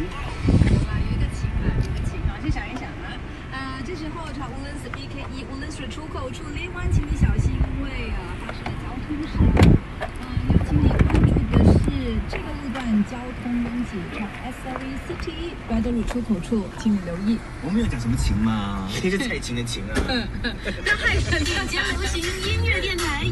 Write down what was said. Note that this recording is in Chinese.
情啊。有一个情怀，有个情怀，先想一想啊。呃，这时候查无论是 BKE，无论是出口处，连环请你小心，因为啊，发生了交通事故。嗯、有请你关注的是这个路段交通拥挤，查 S L E C T E 白德路出口处，请你留意。我们有讲什么情吗？这是蔡琴的情啊。那还是要讲流行音乐电台。